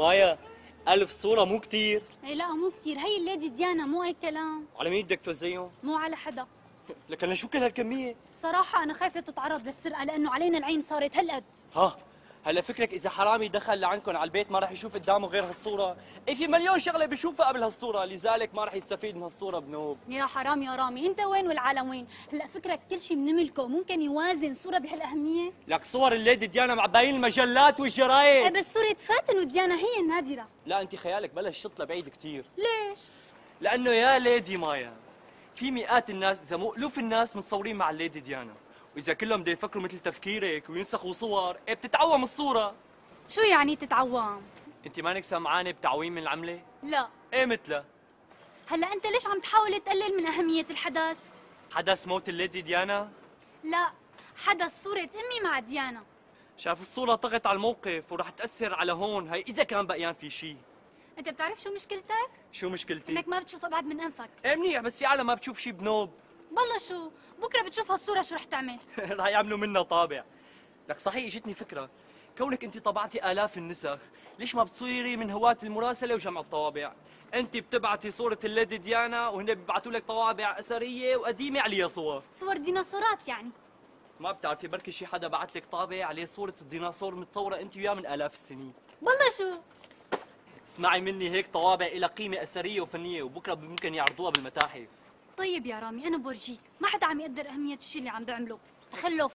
مايا ألف صورة مو كتير. اي لا مو كتير. هي الليدي ديانا مو أي كلام. على مين بدك توزعيهم؟ مو على حدا. لكن لشو كل هالكمية؟ بصراحة أنا خايفة تتعرض للسرقة لأنه علينا العين صارت هالقد. ها هلا فكرك إذا حرامي دخل لعندكم على البيت ما راح يشوف قدامه غير هالصورة؟ اي في مليون شغلة بيشوفها قبل هالصورة لذلك ما راح يستفيد من هالصورة بنوب. يا حرام يا رامي أنت وين والعالم وين؟ هلا فكرك كل شيء بنملكه ممكن يوازن صورة بهالأهمية؟ لك صور الليدي ديانا معباين المجلات إيه والجرايد بس صورة فاتن وديانا هي النادرة. لا أنت خيالك بلش شط لبعيد كثير ليش؟ لأنه يا ليدي مايا في مئات الناس إذا مو الوف الناس متصورين مع الليدي ديانا. وإذا كلهم بده يفكروا مثل تفكيرك وينسخوا صور إيه بتتعوم الصورة؟ شو يعني تتعوم؟ أنت مانك سمعانة بتعويم من العملة؟ لا. إيه مثلها؟ هلا أنت ليش عم تحاول تقلل من أهمية الحدث؟ حدث موت الليدي ديانا؟ لا حدث صورة أمي مع ديانا. شاف الصورة طغت على الموقف ورح تأثر على هون هي إذا كان بقيان في شيء أنت بتعرف شو مشكلتك؟ شو مشكلتي؟ إنك ما بتشوف أبعد من أنفك. إيه منيح بس في عالم ما بتشوف شيء بنوب. بالله شو؟ بكرة بتشوف هالصورة شو رح تعمل. رح يعملوا منا طابع. لك صحيح اجتني فكرة. كونك انت طبعتي آلاف النسخ ليش ما بتصيري من هواة المراسلة وجمع الطوابع؟ انت بتبعتي صورة الليدي ديانا وهن بيبعتوا لك طوابع أثرية وقديمة عليها صور. صور ديناصورات يعني. ما بتعرفي بركي شي حدا بعت لك طابع عليه صورة الديناصور متصورة انت وياه من آلاف السنين. بالله شو؟ اسمعي مني هيك طوابع إلى قيمة أثرية وفنية وبكرة ممكن يعرضوها بالمتاحف. طيب يا رامي أنا بورجيك. ما حدا عم يقدر أهمية الشيء اللي عم بعمله. تخلف.